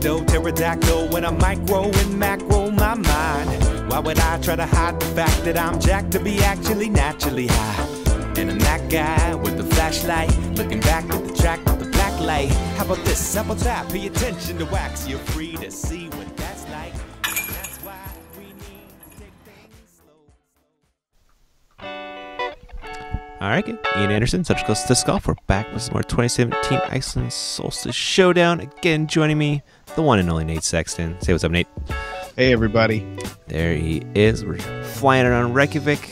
not pterodactyl when I'm micro and macro my mind. Why would I try to hide the fact that I'm jacked to be actually naturally high? And I'm that guy with the flashlight, looking back at the track with the black light. How about this? How about that? Pay attention to wax, you're free to see what that's like. That's to. All right. Ian Anderson, Central Coast Disc Golf. We're back with some more 2017 Iceland Solstice Showdown. Again, joining me, the one and only Nate Sexton. Say what's up, Nate. Hey, everybody. There he is. We're flying around Reykjavik.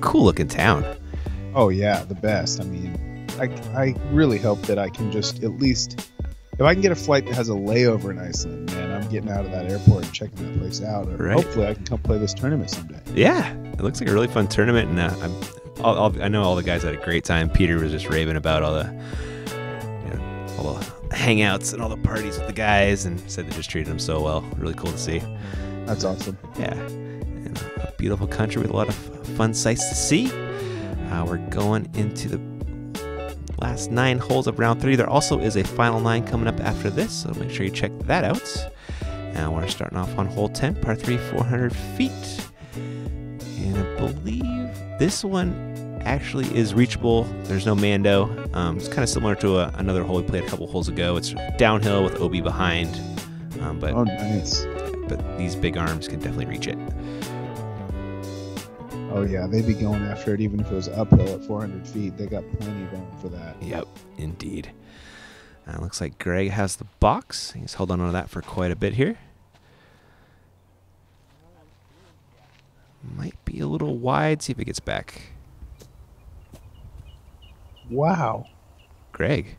Cool looking town. Oh, yeah, the best. I mean, I, I really hope that I can just at least, if I can get a flight that has a layover in Iceland, man, I'm getting out of that airport and checking that place out. Or Right. hopefully I can come play this tournament someday. Yeah, it looks like a really fun tournament, and uh, I'm, all, all, I know all the guys had a great time. Peter was just raving about all the, you know, all the hangouts and all the parties with the guys, and said they just treated him so well. Really cool to see. That's awesome. Yeah, and a beautiful country with a lot of fun sights to see. Uh, we're going into the last nine holes of round three. There also is a final nine coming up after this, so make sure you check that out. Now we're starting off on hole 10, par 3, 400 feet. And I believe this one actually is reachable. There's no Mando. Um, it's kind of similar to a, another hole we played a couple holes ago. It's downhill with OB behind. Um, but Oh, nice. but these big arms can definitely reach it. Oh, yeah, they'd be going after it even if it was uphill at 400 feet. They got plenty of room for that. Yep, indeed. Uh, looks like Greg has the box. He's held on to that for quite a bit here. Might be a little wide. See if it gets back. Wow. Greg.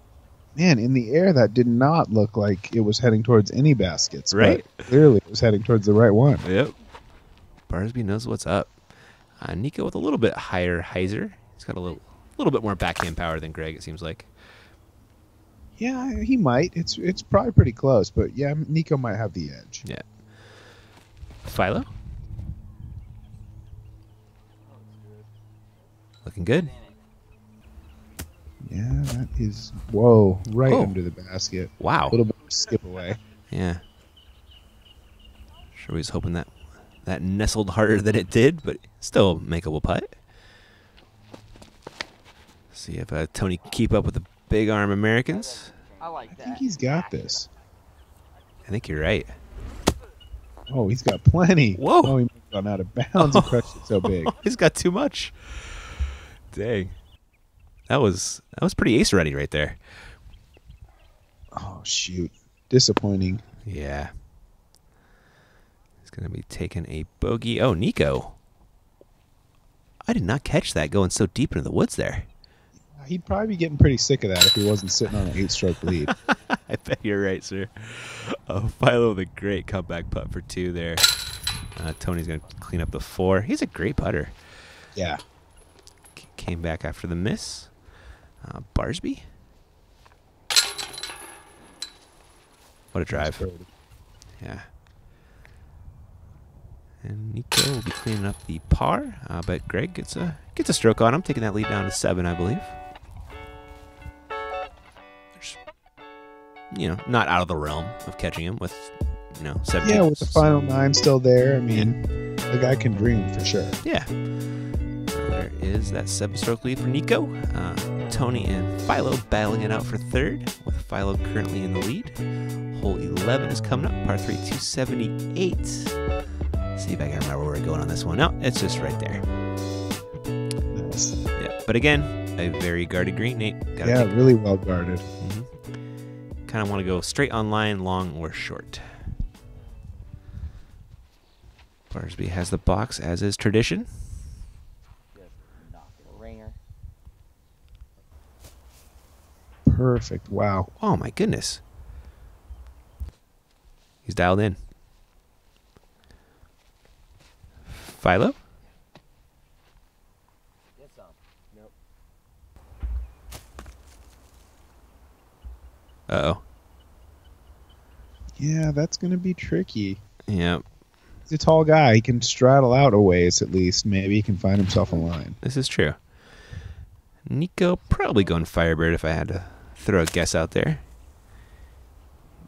Man, in the air, that did not look like it was heading towards any baskets. Right. Clearly, it was heading towards the right one. Yep. Barsby knows what's up. Uh, Nico with a little bit higher hyzer. He's got a little, little bit more backhand power than Greg. It seems like. Yeah, he might. It's it's probably pretty close, but yeah, Nico might have the edge. Yeah. Philo. Looking good. Yeah, that is whoa, right Oh. under the basket. Wow. A little bit of a skip away. Yeah. Sure, we was hoping that that nestled harder than it did, but still makeable putt. See if uh, Tony can keep up with the big arm Americans. I like I think he's got this. I think you're right. Oh, he's got plenty. Whoa. Oh, he might have gone out of bounds and crushed it so big. He's got too much. Dang. That was that was pretty ace ready right there. Oh shoot, disappointing. Yeah. He's gonna be taking a bogey. Oh, Nico. I did not catch that going so deep into the woods there. He'd probably be getting pretty sick of that if he wasn't sitting on an eight-stroke lead. I bet you're right, sir. Oh, Philo with a great comeback putt for two there. Uh, Tony's going to clean up the four. He's a great putter. yeah, came back after the miss. Uh, Barsby. What a drive. Yeah. And Nico will be cleaning up the par, uh, but Greg gets a gets a stroke on him, taking that lead down to seven, I believe. Just, you know, not out of the realm of catching him with, you know, seven. Yeah, with the final nine still there, I mean, the guy can dream for sure. Yeah. There is that seven stroke lead for Nico. Uh, Tony and Philo battling it out for third, with Philo currently in the lead. Hole 11 is coming up, par 3, 278. See if I can remember where we're going on this one. No, it's just right there. Nice. Yeah, but again, a very guarded green. Nate, Yeah, really well guarded. kind of want to go straight on line, long or short. Barsby has the box, as is tradition. Perfect. Wow. Oh my goodness. He's dialed in. Philo? Get some. Nope. Uh oh. Yeah, that's going to be tricky. Yeah, He's a tall guy. He can straddle out a ways at least. Maybe he can find himself a line. this is true. Nico probably going Firebird if I had to throw a guess out there.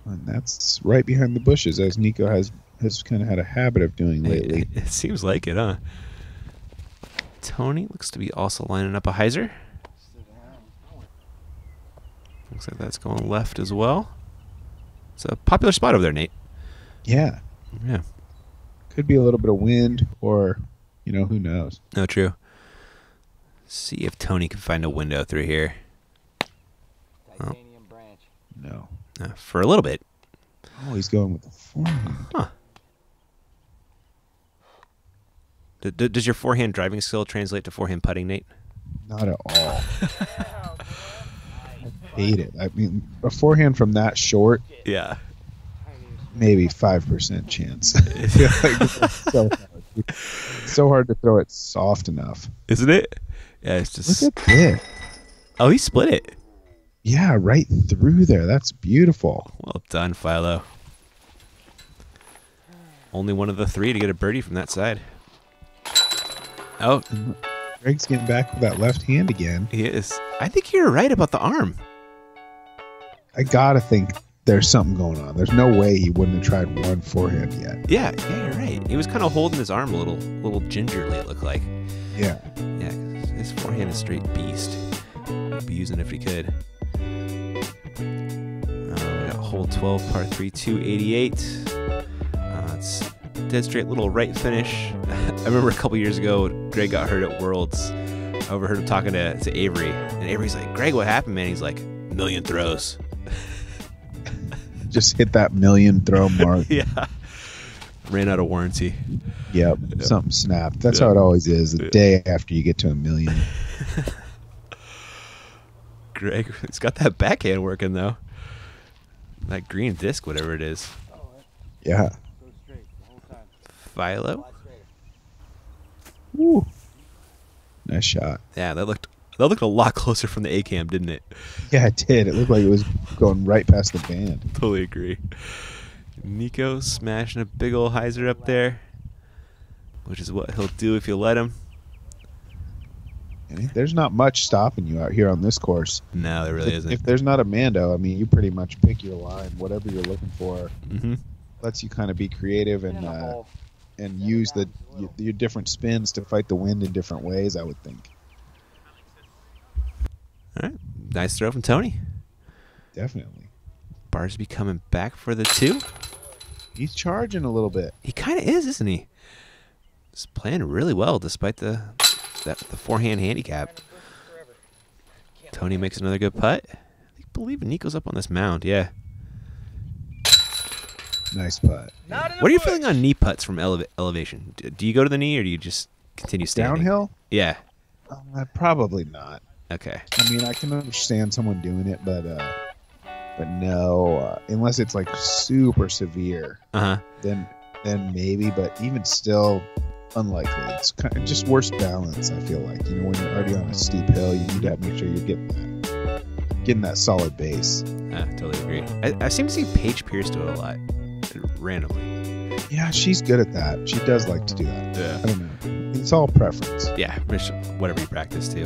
And that's right behind the bushes, as Nico has has kind of had a habit of doing lately. It, it seems like it, huh? Tony looks to be also lining up a hyzer. Looks like that's going left as well. It's a popular spot over there, Nate. Yeah, Yeah. could be a little bit of wind, or you know, who knows? No, true. See if Tony can find a window through here. Branch. No. Uh, for a little bit. Oh, he's going with the forehand. D- d- does your forehand driving skill translate to forehand putting, Nate? Not at all. I hate it. I mean, a forehand from that short, Yeah. maybe five percent chance. I feel like it's so hard. So hard to throw it soft enough. Isn't it? Yeah, it's just. Look at this. oh, he split it. Yeah, right through there. That's beautiful. Well done, Philo. Only one of the three to get a birdie from that side. Oh, Greg's getting back with that left hand again. he is. I think you're right about the arm. I gotta think there's something going on. There's no way he wouldn't have tried one forehand yet. Yeah, yeah, you're right. He was kind of holding his arm a little, little gingerly. It looked like. Yeah. Yeah, his forehand is straight beast. He'd be using it if he could. Uh, we got hole 12, par 3, 288. Uh, it's dead straight little right finish. I remember a couple years ago, Greg got hurt at Worlds. I overheard him talking to, to Avery, and Avery's like, Greg, what happened, man? He's like, million throws. Just hit that million throw mark. yeah. Ran out of warranty. Yep. Yeah. Something snapped. That's Yeah. how it always is. The Yeah. day after you get to a million. Greg, he's got that backhand working, though. That green disc, whatever it is. Yeah. Go straight whole time. Philo? Woo. Nice shot. Yeah, that looked that looked a lot closer from the A cam, didn't it? Yeah, it did. It looked like it was going right past the band. Totally agree. Nico smashing a big old hyzer up there, which is what he'll do if you let him. And There's not much stopping you out here on this course. No, there really if, isn't. if there's not a Mando, I mean, you pretty much pick your line, whatever you're looking for. hmm Lets you kind of be creative and uh, hole. and use the y- your different spins to fight the wind in different ways. I would think. All right, nice throw from Tony. Definitely. Barsby coming back for the two. He's charging a little bit. He kind of is, isn't he? He's playing really well despite the that the forehand handicap. Tony makes another good putt. I believe Nico's up on this mound. Yeah. Nice putt. What are you feeling on knee putts from eleva- elevation? D- Do you go to the knee or do you just continue standing? Downhill? Yeah. Uh, probably not. Okay. I mean, I can understand someone doing it, but uh, but no, uh, unless it's like super severe, Uh huh. then then maybe. But even still, unlikely. It's kind of just worse balance. I feel like you know when you're already on a steep hill, you need to make sure you're getting that getting that solid base. I totally agree. I, I seem to see Paige Pierce do it a lot, randomly. Yeah, she's good at that. She does like to do that. Yeah. I don't know. It's all preference. Yeah. Whatever you practice too.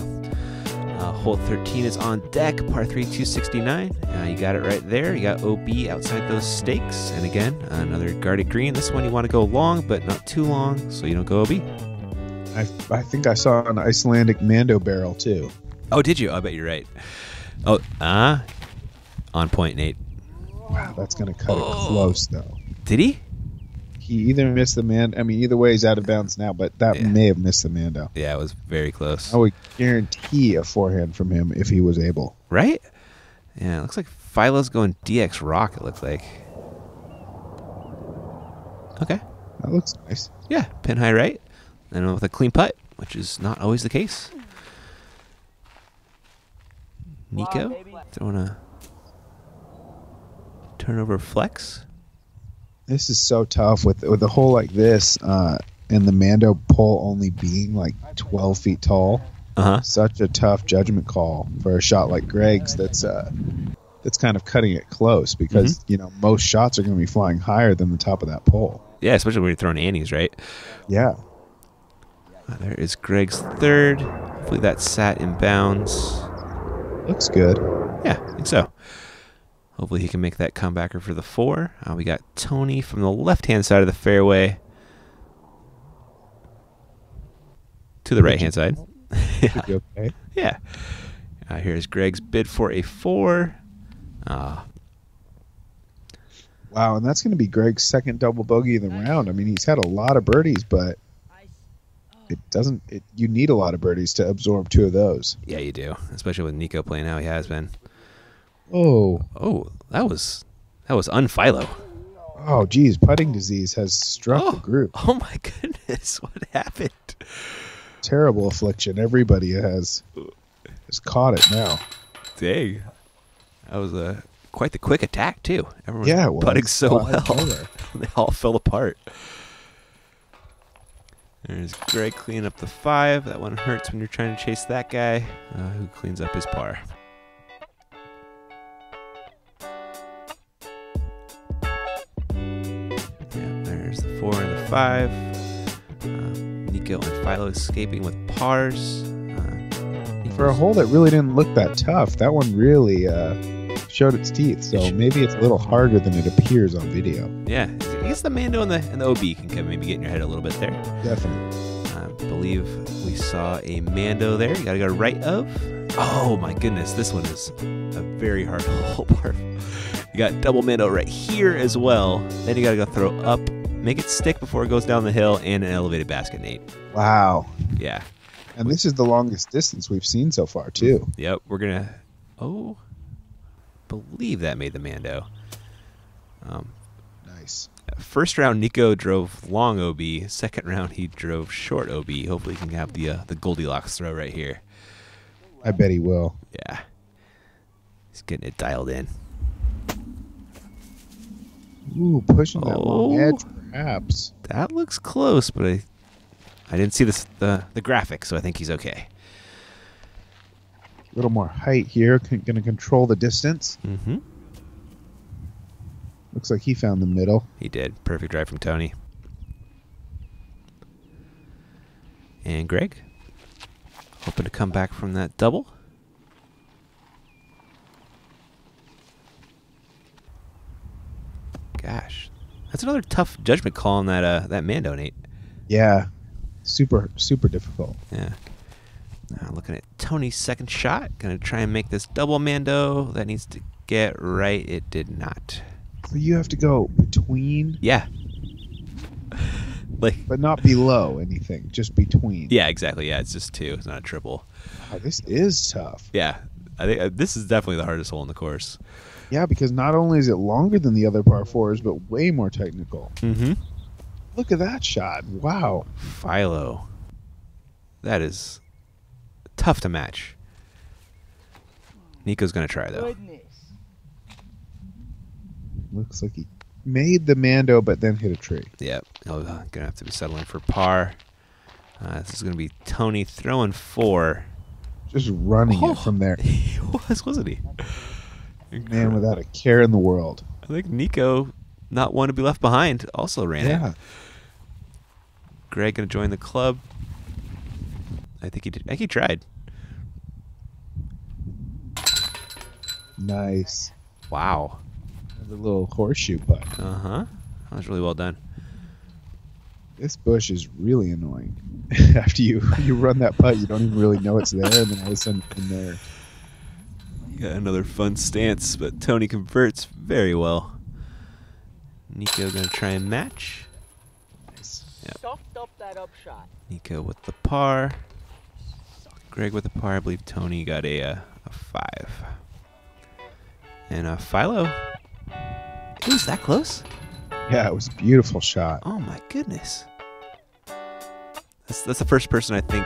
Uh, hole 13 is on deck, par 3, 269. Uh, you got it right there. You got OB outside those stakes. And again, another guarded green. This one you want to go long, but not too long, so you don't go OB. I, I think I saw an Icelandic Mando barrel too. Oh, did you? I bet you're right. Oh, ah. on point, Nate. Wow, that's gonna cut it Oh. close though. Did he? He either missed the man. I mean, either way, he's out of bounds now. But that Yeah. may have missed the man Mando. Yeah, it was very close. I would guarantee a forehand from him if he was able. Right? Yeah, it looks like Philo's going DX Roc, it looks like. Okay. That looks nice. Yeah, pin high right. And with a clean putt, which is not always the case. Nico baby. throwing a turnover flex. This is so tough with with a hole like this, uh, and the Mando pole only being like 12 feet tall. Uh huh. Such a tough judgment call for a shot like Greg's. That's uh, that's kind of cutting it close because Mm-hmm. you know most shots are going to be flying higher than the top of that pole. Yeah, especially when you're throwing annies, right? Yeah, Uh, there is Greg's third. Hopefully that sat in bounds. looks good. Yeah, I think so. Hopefully he can make that comebacker for the four. Uh, we got Tony from the left-hand side of the fairway to the right-hand side. yeah. Okay. yeah. Uh, here's Greg's bid for a four. Uh, Wow, and that's going to be Greg's second double bogey of the round. I mean, he's had a lot of birdies, but it doesn't. It, you need a lot of birdies to absorb two of those. yeah, you do, especially with Nico playing how he has been. Oh, Oh, that was that was unphilo. oh, geez, putting disease has struck Oh. the group. Oh my goodness, what happened? Terrible affliction. Everybody has has caught it now. Dang, that was a quite the quick attack too. Everyone Yeah, was putting so well. they all fell apart. There's Greg cleaning up the five. That one hurts when you're trying to chase that guy uh, who cleans up his par. 5. Uh, Nico and Philo escaping with Pars. Uh, For a hole that really didn't look that tough, that one really uh, showed its teeth. So maybe it's a little harder than it appears on video. Yeah, I guess the Mando and the, and the OB can kind of maybe get in your head a little bit there. Definitely. Uh, I believe we saw a Mando there. You got to go right of. Oh my goodness, this one is a very hard hole. you got double Mando right here as well. Then you got to go throw up make it stick before it goes down the hill, and an elevated basket, Nate. Wow. Yeah. And this is the longest distance we've seen so far, too. Yep. We're gonna. Oh, believe that made the Mando. Um, Nice. first round, Nico drove long OB. Second round, he drove short OB. Hopefully, he can have the uh, the Goldilocks throw right here. I bet he will. Yeah. He's getting it dialed in. Ooh, pushing that long Oh. edge, perhaps. That looks close, but I I didn't see this the the graphic, so I think he's okay. A little more height here. Going to control the distance. Mm-hmm. Looks like he found the middle. He did. Perfect drive from Tony. And Greg. Hoping to come back from that double. Gosh. That's another tough judgment call on that uh that Mando donate. Yeah. Super, super difficult. Yeah. Now looking at Tony's second shot. Gonna try and make this double Mando. That needs to get right. It did not. So you have to go between, Yeah. like but not below anything. Just between. Yeah, exactly. Yeah, it's just two. It's not a triple. Wow, this is tough. Yeah, I think uh, this is definitely the hardest hole in the course. Yeah, because not only is it longer than the other par fours, but way more technical. Mm-hmm. Look at that shot. Wow. Philo, that is tough to match. Nico's gonna try though. Goodness. Looks like he made the Mando, but then hit a tree. Yep, oh, uh, gonna have to be settling for par. Uh, this is gonna be Tony throwing four. Just running Oh. it from there. He was, wasn't he? Man without a care in the world. I think Nico, not one to be left behind, also ran Yeah. it. Greg gonna join the club. I think he did. I think he tried. Nice. Wow. The little horseshoe putt. Uh huh. That was really well done. This bush is really annoying. After you you run that putt, you don't even really know it's there, and then all of a sudden it's in there. Got another fun stance, but Tony converts very well. Nico gonna try and match. Yep. Stuffed up that upshot. Nico with the par. Greg with the par. I believe Tony got a uh, a five. And uh, Philo. It was that close. Yeah, it was a beautiful shot. Oh my goodness. That's that's the first person I think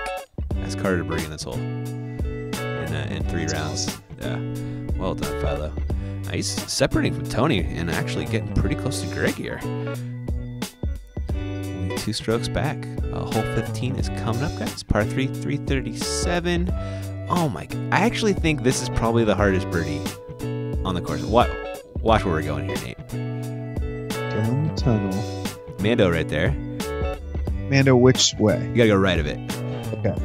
has carded a birdie in this hole. In uh, in three rounds. Yeah. Well done, Philo. Uh, he's separating from Tony and actually getting pretty close to Greg here. Only two strokes back. Uh, hole 15 is coming up, guys. Par 3, 337. Oh my. I actually think this is probably the hardest birdie on the course. What? Watch where we're going here, Nate. Tunnel. Mando right there. Mando, which way? You gotta go right of it. Okay.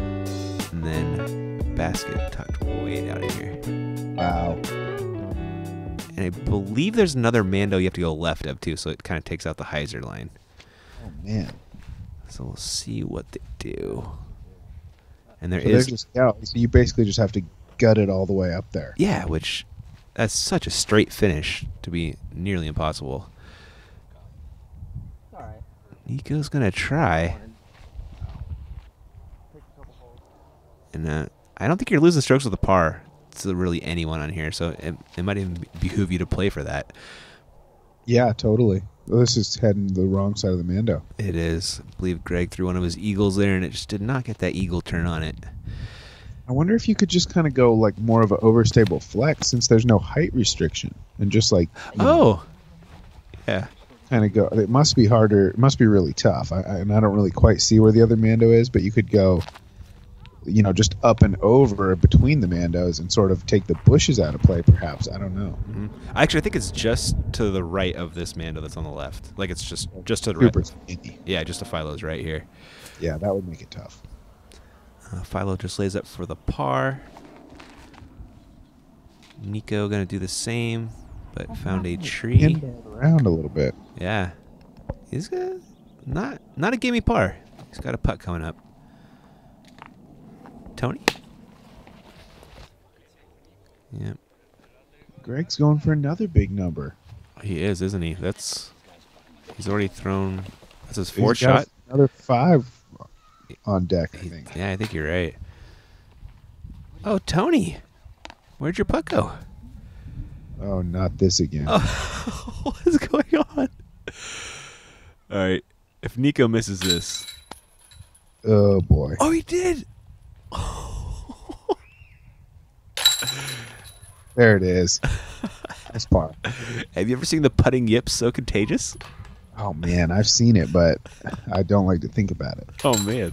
And then basket tucked way down in here. Wow. And I believe there's another Mando you have to go left of too, so it kind of takes out the hyzer line. Oh man. So we'll see what they do. And there So is just yeah. So you basically just have to gut it all the way up there. yeah, which that's such a straight finish to be nearly impossible. Nico's gonna try, and uh, I don't think you're losing strokes with a par to really anyone on here, so it, it might even behoove you to play for that. Yeah, totally. Well, this is heading the wrong side of the Mando. It is. I believe Greg threw one of his eagles there, and it just did not get that eagle turn on it. I wonder if you could just kind of go like more of an overstable flex since there's no height restriction and just like Oh, yeah. Kind of go. It must be harder. It must be really tough. I, I, and I don't really quite see where the other Mando is, but you could go, you know, just up and over between the Mandos and sort of take the bushes out of play. Perhaps I don't know. Mhm. Actually, I think it's just to the right of this Mando that's on the left. Like it's just just to the Super right. Yeah, just to Philo's right here. Yeah, that would make it tough. Uh, Philo just lays up for the par. Nico gonna do the same, but found a tree. Around a little bit. Yeah, he's got not not a gimme par. He's got a putt coming up. Tony. Yep, Greg's going for another big number. he is, isn't he? That's he's already thrown. That's his He's fourth got shot. Another five on deck, I think. yeah, I think you're right. Oh, Tony, where'd your putt go? Oh, not this again. Oh, what is going on? All right, if Nico misses this, Oh boy. oh, he did. There it is. That's par. Have you ever seen the putting yips so contagious? Oh man, I've seen it, but I don't like to think about it. Oh man,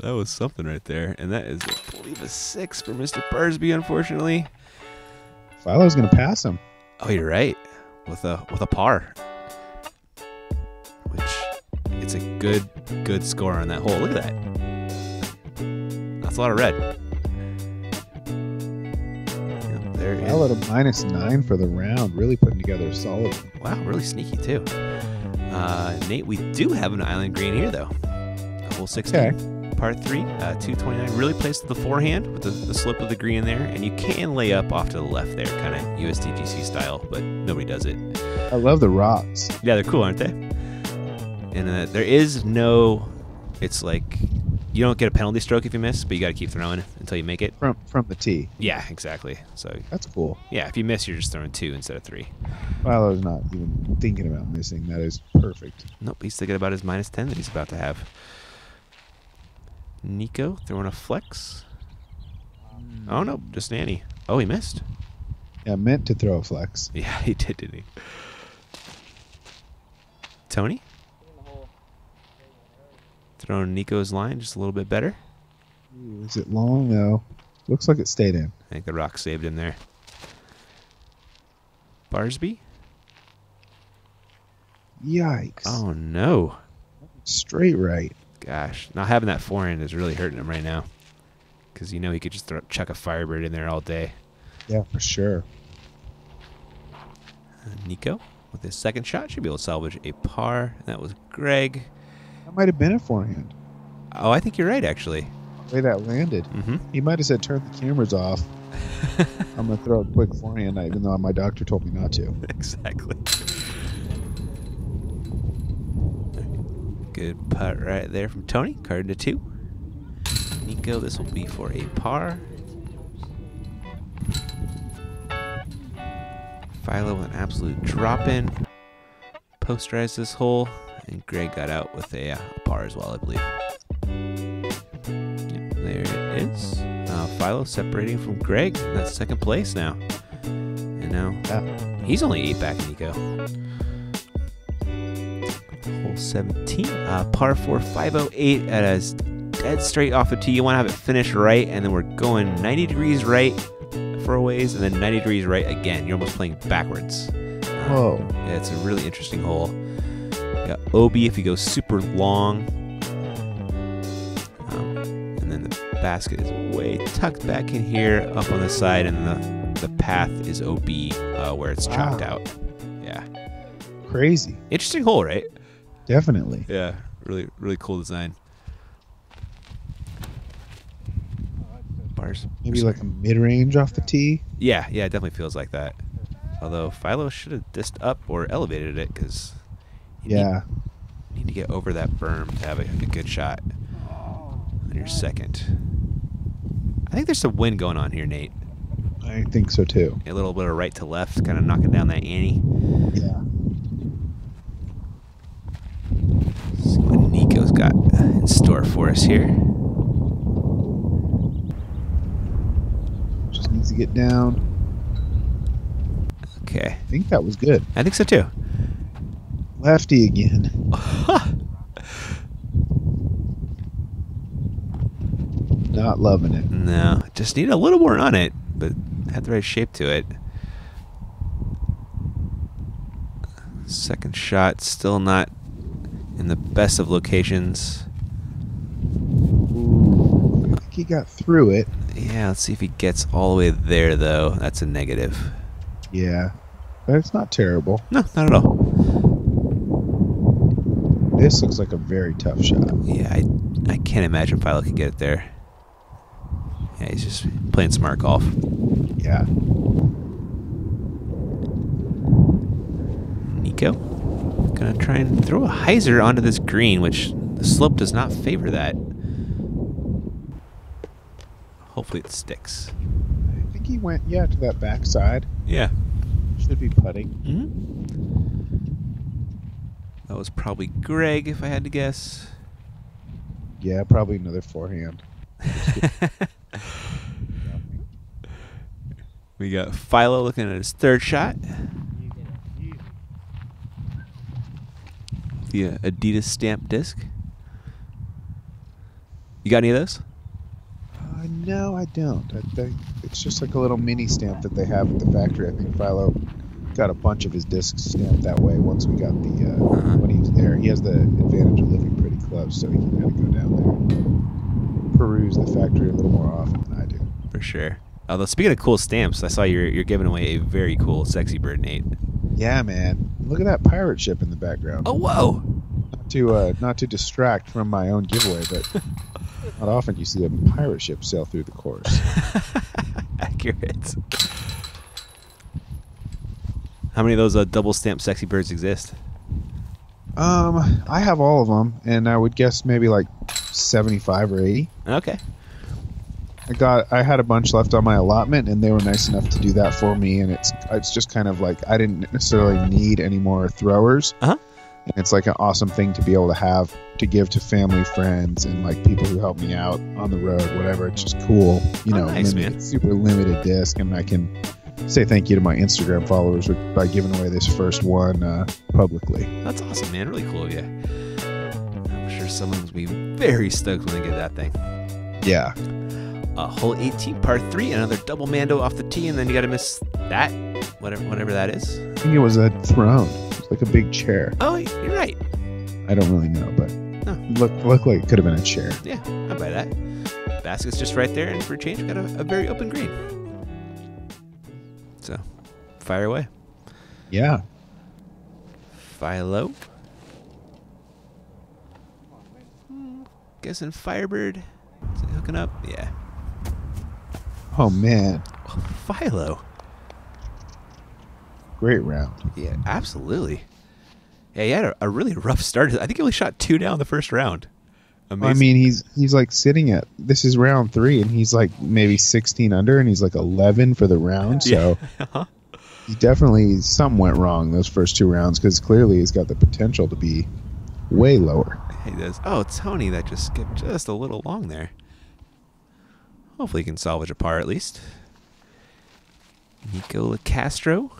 that was something right there, and that is, I believe, a six for Mister Barsby. Unfortunately. Philo's gonna pass him. Oh, you're right. With a with a par, which it's a good good score on that hole. Look at that. That's a lot of red. Yep, there. Philo at a minus nine for the round, really putting together a solid. Wow, really sneaky too. Uh, Nate, we do have an island green here though. A Hole 16, Okay. Par three, uh, 229. Really plays to the forehand with the, the slope of the green there, and you can lay up off to the left there, kind of USDGC style, but nobody does it. I love the rocks. Yeah, they're cool, aren't they? And uh, there is no, it's like you don't get a penalty stroke if you miss, but you got to keep throwing until you make it. From from the tee. Yeah, exactly. So That's cool. yeah, if you miss, you're just throwing two instead of three. Philo's not even thinking about missing. That is perfect. Nope, he's thinking about his minus 10 that he's about to have. Nico throwing a flex. Hmm. Oh, no, just Nanny. Oh, he missed. Yeah, meant to throw a flex. Yeah, he did, didn't he? Tony? Throwing Nico's line just a little bit better. Ooh, is it long? though? Looks like it stayed in. I think the rock saved him there. Barsby? Yikes. Oh, no. Straight right. Gosh, not having that forehand is really hurting him right now. Because you know he could just throw, chuck a Firebird in there all day. Yeah, for sure. Uh, Nico with his second shot should be able to salvage a par. That was Greg. That might have been a forehand. Oh, I think you're right, actually. The way that landed. Mm-hmm. He might have said, turn the cameras off. I'm going to throw a quick forehand, even though my doctor told me not to. exactly. Good putt right there from Tony. Card to two. Nico, this will be for a par. Philo, with an absolute drop in. Posterized this hole, and Greg got out with a, uh, a par as well, I believe. Yep, there it is. Uh, Philo separating from Greg. That's second place now. And now Yeah. He's only eight back, Nico. Hole 17, uh, par 4, 508 at a dead straight off the tee. You want to have it finish right, and then we're going 90 degrees right for a ways, and then 90 degrees right again. You're almost playing backwards. Uh, Whoa. Yeah, it's a really interesting hole. You got OB if you go super long. Um, and then the basket is way tucked back in here, up on the side, and the the path is OB uh, where it's chopped Wow. out. Yeah, Crazy. interesting hole, right? Definitely. Yeah, really, really cool design. Bars. Maybe like a mid range off the tee. Yeah, yeah, it definitely feels like that. Although Philo should have dissed up or elevated it because you need- Yeah. need, to get over that berm to have a, a good shot on your second. I think there's some wind going on here, Nate. I think so too. A little bit of right to left, kind of knocking down that ante. Yeah. See what Nico's got Uh, in store for us here. Just needs to get down. Okay, I think that was good. I think so too. Lefty again. Not loving it. no, just need a little more on it, but had the right shape to it. Second shot, still not in the best of locations. Ooh, I think he got through it. Yeah, let's see if he gets all the way there, though. That's a negative. Yeah. But it's not terrible. No, not at all. This looks like a very tough shot. Yeah, I, I can't imagine Philo can get it there. Yeah, he's just playing smart golf. Yeah. Nico, gonna try and throw a hyzer onto this green, which the slope does not favor that. Hopefully it sticks. I think he went, yeah, to that backside. Yeah. Should be putting. hmm That was probably Greg, if I had to guess. Yeah, probably another forehand. we got Philo looking at his third shot. The uh, Adidas stamp disc. You got any of those? Uh, no, I don't. I think it's just like a little mini stamp that they have at the factory. I think Philo got a bunch of his discs stamped that way once we got the uh, Uh-huh. when he was there. He has the advantage of living pretty close, so he can kind of go down there, peruse the factory a little more often than I do. For sure. Although speaking of cool stamps, I saw you're you're giving away a very cool sexy bird, Nate. Yeah, man. Look at that pirate ship in the background. Oh whoa! Not to uh, not to distract from my own giveaway, but not often you see a pirate ship sail through the course. Accurate. How many of those uh, double stamp sexy birds exist? Um, I have all of them, and I would guess maybe like seventy-five or eighty. Okay. I got I had a bunch left on my allotment, and they were nice enough to do that for me. And it's it's just kind of like I didn't necessarily need any more throwers. Uh-huh. And it's like an awesome thing to be able to have to give to family, friends, and like people who help me out on the road, whatever. It's just cool, you Oh, know. nice, limited- man. Super limited disc, and I can say thank you to my Instagram followers by giving away this first one uh, publicly. That's awesome, man. Really cool of you. I'm sure someone will be very stoked when they get that thing. Yeah, Uh, hole 18, part 3, another double mando off the tee, and then you got to miss that, whatever whatever that is. I think it was a throne. It's like a big chair. Oh, you're right. I don't really know, but Oh. look looked like it could have been a chair. Yeah, I buy that. Basket's just right there, and for a change, got a, a very open green. So, fire away. Yeah. Philo. Hmm, Guessing Firebird. Is it hooking up? Yeah. Oh man, Philo. Great round. Yeah, absolutely. Yeah, he had a, a really rough start. I think he only shot two down the first round. Amazing. I mean, he's he's like sitting at this is round three, and he's like maybe sixteen under, and he's like eleven for the round. So Uh-huh. he definitely something went wrong those first two rounds because clearly he's got the potential to be way lower. He does. Oh, Tony, that just skipped just a little long there. Hopefully, he can salvage a par at least. Nico Castro.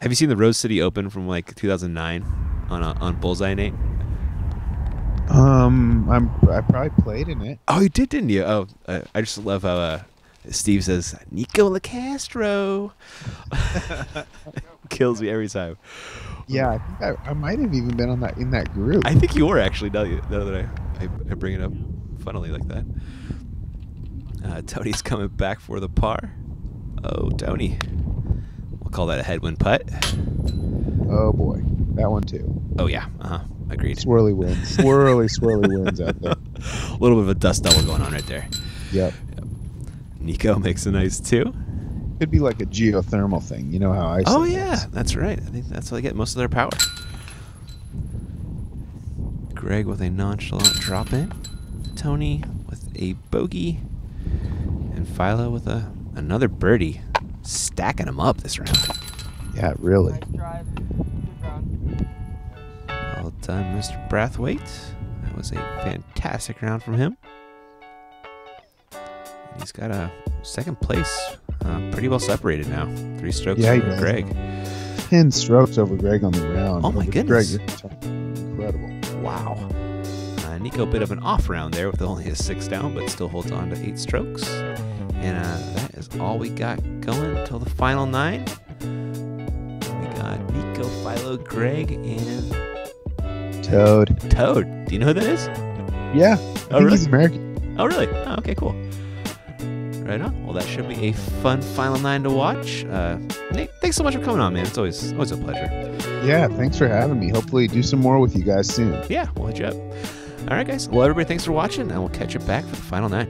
Have you seen the Rose City Open from like 2009 on a, on Bullseye Nate? Um, I'm I probably played in it. Oh, you did, didn't you? Oh, uh, I just love how uh, Steve says Nico Castro. Kills me every time. Yeah, I think I, I might have even been on that in that group. I think you were actually now, you- now that I, I, I bring it up funnily like that. Uh, Tony's coming back for the par. Oh, Tony. We'll call that a headwind putt. Oh boy, that one too. Oh, yeah. Uh huh. Agreed. Swirly winds, swirly, swirly winds out there. a little bit of a dust double going on right there. Yep. Nico makes a nice two. Could be like a geothermal thing. You know how ice. Oh, yeah. That's right. I think that's how they get most of their power. Greg with a nonchalant drop in. Tony with a bogey. And Philo with a another birdie. Stacking them up this round. Yeah, really. Nice drive. Well done, Mr. Brathwaite. That was a fantastic round from him. And he's got a second place. Uh, pretty well separated now. Three strokes Yeah, he for does. Greg. Ten strokes over Greg on the round. Oh my Over goodness. Greg, incredible. Wow. Uh, Nico bit of an off round there with only a six down, but still holds on to eight strokes. And uh, that is all we got going until the final nine. We got Nico, Philo, Greg, and Toad. Toad. Do you know who that is? Yeah. I Oh, really? he's American. Oh, really? Oh, okay, cool. Right on. Well, that should be a fun final nine to watch. Uh, Nate, thanks so much for coming on, man. It's always always a pleasure. Yeah. Thanks for having me. Hopefully, do some more with you guys soon. Yeah, we'll hit you up. All right, guys. Well, everybody, thanks for watching, and we'll catch you back for the final nine.